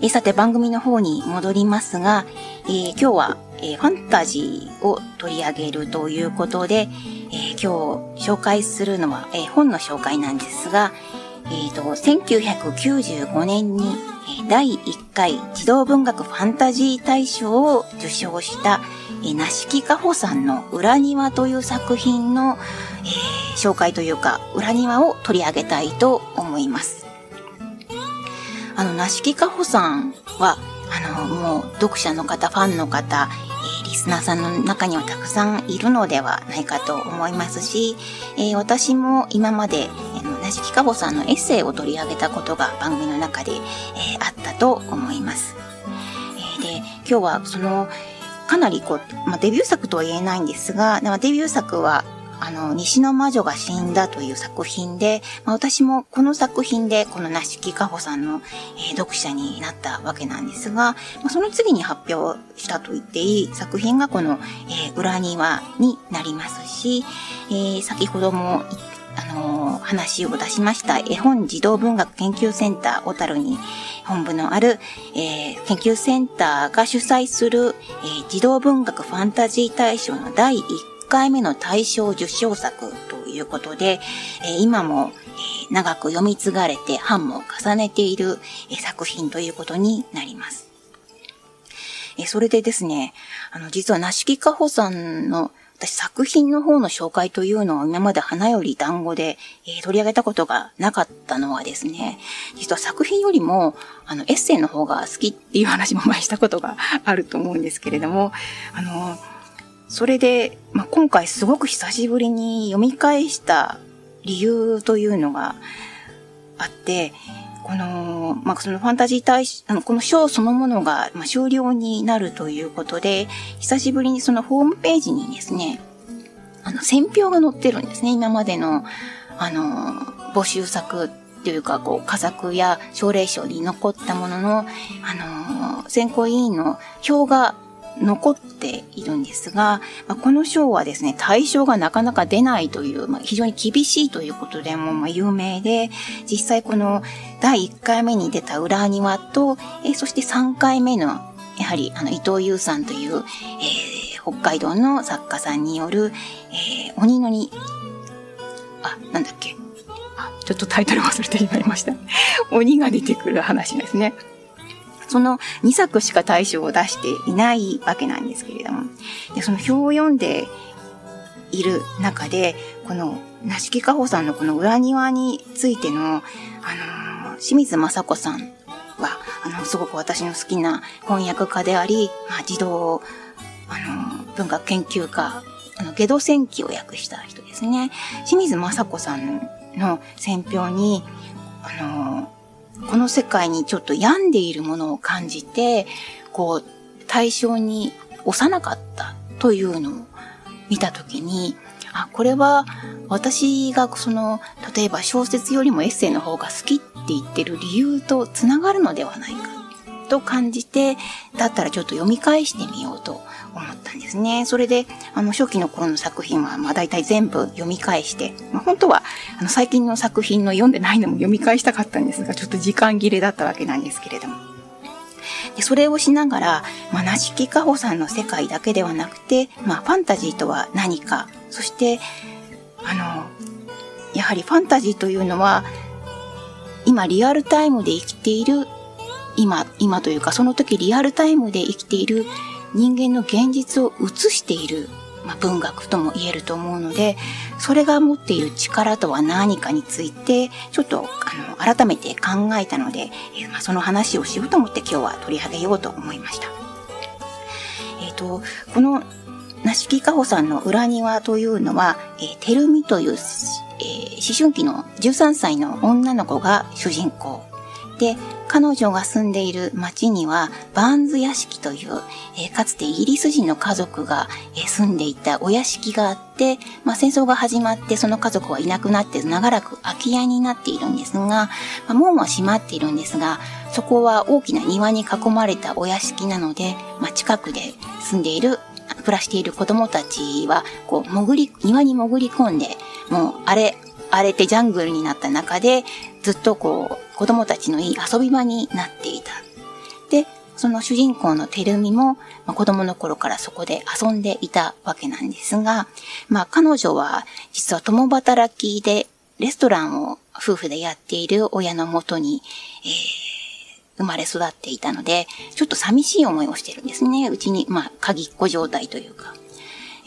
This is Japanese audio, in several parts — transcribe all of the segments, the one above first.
え、さて番組の方に戻りますが、えー、今日は、えー、ファンタジーを取り上げるということで、えー、今日紹介するのは、え、本の紹介なんですが、えっ、ー、と、1995年に、え、第1回児童文学ファンタジー大賞を受賞した、えー、梨木かほさんの裏庭という作品の、え、紹介というか、裏庭を取り上げたいと思います。あの、梨木かほさんは、あの、もう読者の方、ファンの方、えー、リスナーさんの中にはたくさんいるのではないかと思いますし、えー、私も今まで、えー、梨木かほさんのエッセイを取り上げたことが番組の中で、えー、あったと思います。え、で、今日はその、かなりこう、まあ、デビュー作とは言えないんですが、デビュー作はあの、西の魔女が死んだという作品で、まあ、私もこの作品で、この梨木かほさんの、えー、読者になったわけなんですが、まあ、その次に発表したと言っていい作品がこの、えー、裏庭になりますし、えー、先ほどもあのー、話を出しました絵本児童文学研究センター小樽に本部のある、えー、研究センターが主催する、えー、児童文学ファンタジー大賞の第1 1回目の大賞受賞作ということで、え今も、え長く読み継がれて版も重ねている、え作品ということになります。えそれでですね、あの、実は梨木かほさんの私作品の方の紹介というのを今まで花より団子で、えー、取り上げたことがなかったのはですね、実は作品よりも、あの、エッセイの方が好きっていう話も前したことがあると思うんですけれども、あの、それで、まあ、今回すごく久しぶりに読み返した理由というのがあって、この、まあ、そのファンタジー大あの、この章そのものが、ま、終了になるということで、久しぶりにそのホームページにですね、あの、選評が載ってるんですね。今までの、あの、募集作っていうか、こう、佳作や奨励賞に残ったものの、あの、選考委員の票が残っているんですが、まあ、この賞はですね、対象がなかなか出ないという、まあ、非常に厳しいということでも、まあ、有名で、実際この第1回目に出た裏庭と、えそして3回目の、やはりあの伊藤優さんという、えー、北海道の作家さんによる、えー、鬼のに、あ、なんだっけ。あ、ちょっとタイトル忘れてしまいました。鬼が出てくる話ですね。その2作しか大賞を出していないわけなんですけれども、でその表を読んでいる中で、この、梨木かほさんのこの裏庭についての、あのー、清水雅子さんは、あの、すごく私の好きな翻訳家であり、まあ、児童、あの、文学研究家、あの、ゲド戦記を訳した人ですね。清水雅子さんの選評に、あのこの世界にちょっと病んでいるものを感じて、こう、対象に押さなかったというのを見たときに、あ、これは私がその、例えば小説よりもエッセイの方が好きって言ってる理由とつながるのではないか。と感じて、だったらちょっと読み返してみようと思ったんですね。それで、あの、初期の頃の作品は、まあ大体全部読み返して、まあ、本当は、あの、最近の作品の読んでないのも読み返したかったんですが、ちょっと時間切れだったわけなんですけれども。でそれをしながら、まあ、梨木かほさんの世界だけではなくて、まあ、ファンタジーとは何か、そして、あの、やはりファンタジーというのは、今リアルタイムで生きている、今、今というかその時リアルタイムで生きている人間の現実を映している、まあ、文学とも言えると思うので、それが持っている力とは何かについて、ちょっと、あの、改めて考えたので、えー、まあ、その話をしようと思って今日は取り上げようと思いました。えっ、ー、と、この、梨木かほさんの裏庭というのは、えー、てるみという、えー、思春期の13歳の女の子が主人公。で、彼女が住んでいる町には、バーンズ屋敷という、えー、かつてイギリス人の家族が、えー、住んでいたお屋敷があって、まあ、戦争が始まってその家族はいなくなって長らく空き家になっているんですが、まあ、門は閉まっているんですが、そこは大きな庭に囲まれたお屋敷なので、まあ、近くで住んでいる暮らしている子供たちは、こう、潜り、庭に潜り込んで、もう、あれ、荒れてジャングルになった中で、ずっとこう、子供たちのいい遊び場になっていた。で、その主人公のてるみも、まあ、子供の頃からそこで遊んでいたわけなんですが、まあ彼女は実は共働きでレストランを夫婦でやっている親のもとに、えー、生まれ育っていたので、ちょっと寂しい思いをしてるんですね。うちに、まあ、鍵っ子状態というか。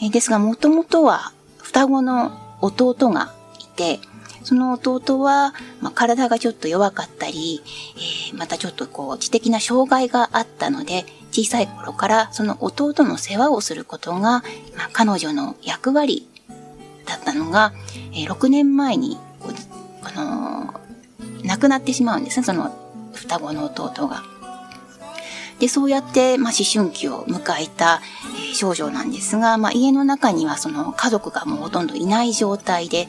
えー、ですが、もともとは双子の弟がいて、その弟は、まあ、体がちょっと弱かったり、えー、またちょっとこう、知的な障害があったので、小さい頃からその弟の世話をすることが、まあ、彼女の役割だったのが、えー、6年前に、あのー、亡くなってしまうんですね、その双子の弟が。で、そうやって、まあ、思春期を迎えた、えー、少女なんですが、まあ、家の中にはその家族がもうほとんどいない状態で、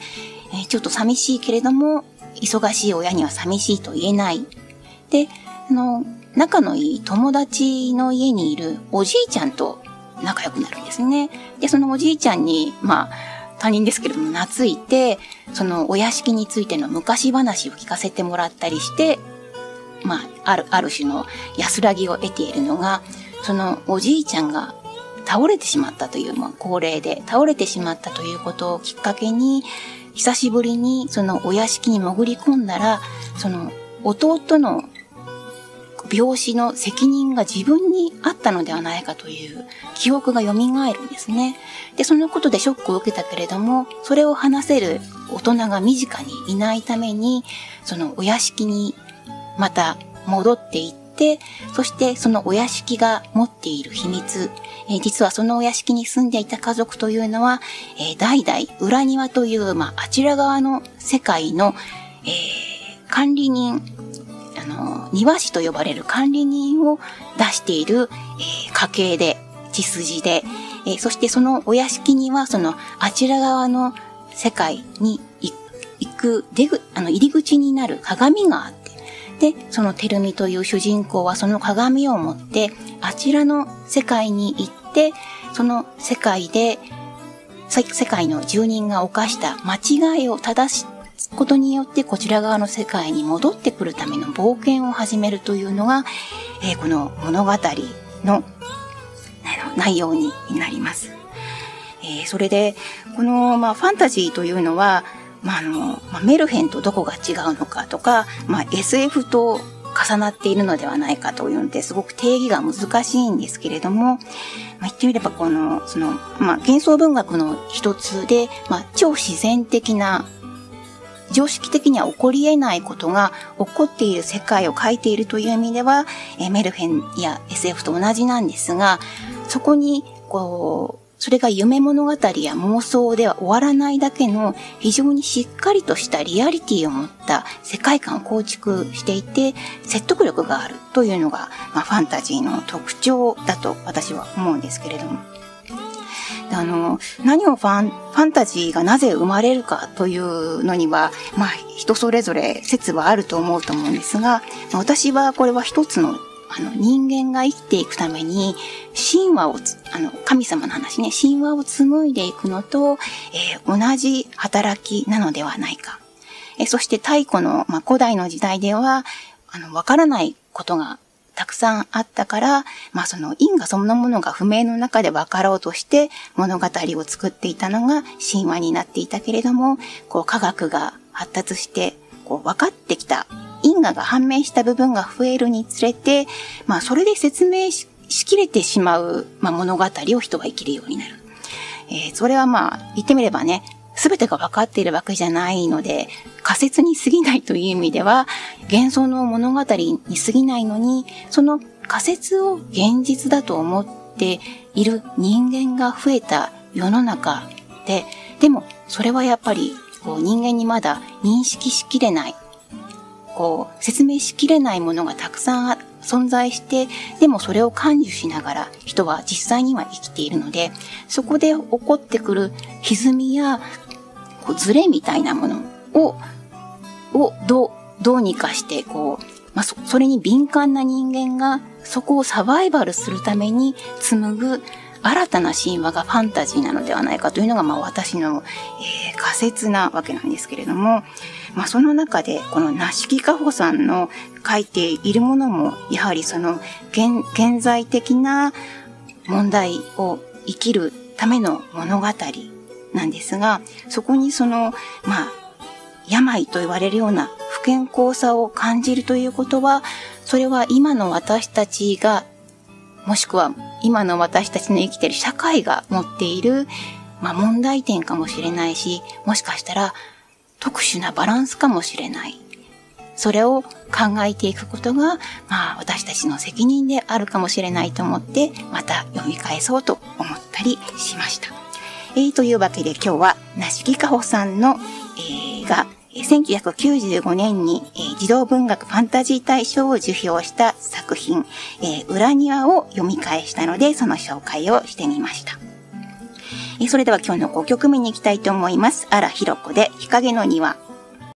え、ちょっと寂しいけれども、忙しい親には寂しいと言えない。で、あの、仲のいい友達の家にいるおじいちゃんと仲良くなるんですね。で、そのおじいちゃんに、まあ、他人ですけれども、懐いて、そのお屋敷についての昔話を聞かせてもらったりして、まあ、ある、ある種の安らぎを得ているのが、そのおじいちゃんが倒れてしまったという、まあ、高齢で倒れてしまったということをきっかけに、久しぶりにそのお屋敷に潜り込んだら、その弟の病死の責任が自分にあったのではないかという記憶が蘇るんですね。で、そのことでショックを受けたけれども、それを話せる大人が身近にいないために、そのお屋敷にまた戻っていって、そしてそのお屋敷が持っている秘密、えー、実はそのお屋敷に住んでいた家族というのは、えー、代々裏庭という、まあ、あちら側の世界の、えー、管理人、あの、庭師と呼ばれる管理人を出している、え家系で、血筋で、えそしてそのお屋敷には、その、あちら側の世界に行く出ぐ、あの、入り口になる鏡があって、で、そのテルミという主人公はその鏡を持って、あちらの世界に行って、その世界で、世界の住人が犯した間違いを正し、ことによってこちら側の世界に戻ってくるための冒険を始めるというのが、えー、この物語の内容になります。えー、それで、この、まあ、ファンタジーというのは、まあ、の、まあ、メルヘンとどこが違うのかとか、まあ、SF と重なっているのではないかというのですごく定義が難しいんですけれども、まあ、言ってみればこの、その、まあ、幻想文学の一つで、まあ、超自然的な常識的には起こり得ないことが起こっている世界を書いているという意味では、えメルヘンや SF と同じなんですが、そこに、こう、それが夢物語や妄想では終わらないだけの非常にしっかりとしたリアリティを持った世界観を構築していて説得力があるというのが、まあ、ファンタジーの特徴だと私は思うんですけれども。あの、何をファン、ファンタジーがなぜ生まれるかというのには、まあ、人それぞれ説はあると思うと思うんですが、私はこれは一つのあの、人間が生きていくために、神話を、あの、神様の話ね、神話を紡いでいくのと、えー、同じ働きなのではないか。えー、そして太古の、まあ、古代の時代では、あの、わからないことがたくさんあったから、まあその因果そのものが不明の中で分かろうとして物語を作っていたのが神話になっていたけれども、こう科学が発達して、こう分かってきた因果が判明した部分が増えるにつれて、まあそれで説明しきれてしまう、まあ、物語を人が生きるようになる。えー、それはまあ言ってみればね、すべてが分かっているわけじゃないので、仮説に過ぎないという意味では、幻想の物語に過ぎないのに、その仮説を現実だと思っている人間が増えた世の中で、でもそれはやっぱりこう人間にまだ認識しきれない、こう説明しきれないものがたくさん存在して、でもそれを感受しながら人は実際には生きているので、そこで起こってくる歪みやこうズレみたいなものを、をどう、どうにかして、こう、まあ、そ、それに敏感な人間が、そこをサバイバルするために紡ぐ新たな神話がファンタジーなのではないかというのが、まあ私の、えー、仮説なわけなんですけれども、まあその中で、この梨木かほさんの書いているものも、やはりその現現在的な問題を生きるための物語なんですが、そこにその、まあ、病と言われるような不健康さを感じるということは、それは今の私たちが、もしくは今の私たちの生きてる社会が持っている、まあ、問題点かもしれないし、もしかしたら特殊なバランスかもしれない。それを考えていくことが、まあ私たちの責任であるかもしれないと思って、また読み返そうと思ったりしました。えー、というわけで今日は、梨木かほさんの、えー、が、1995年に、えー、児童文学ファンタジー大賞を受賞した、えー、裏庭を読み返したので、その紹介をしてみました。えー、それでは今日の5曲目に行きたいと思います。あらひろこで日陰の庭。